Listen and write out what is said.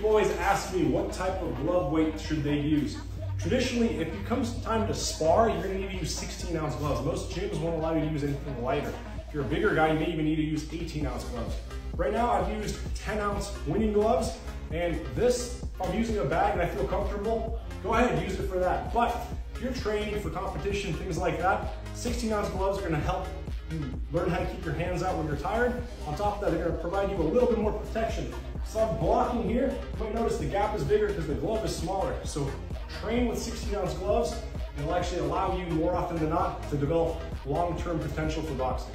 People always ask me what type of glove weight should they use. Traditionally, if it comes time to spar, you're gonna need to use 16 ounce gloves. Most gyms won't allow you to use anything lighter. If you're a bigger guy, you may even need to use 18 ounce gloves. Right now, I've used 10 ounce winning gloves, and this, if I'm using a bag and I feel comfortable, go ahead and use it for that. But if you're training for competition, things like that, 16 ounce gloves are gonna help you learn how to keep your hands out when you're tired. On top of that, they're gonna provide you a little bit more protection. So I'm blocking here, you might notice the gap is bigger because the glove is smaller. So train with 16 ounce gloves, it'll actually allow you more often than not to develop long-term potential for boxing.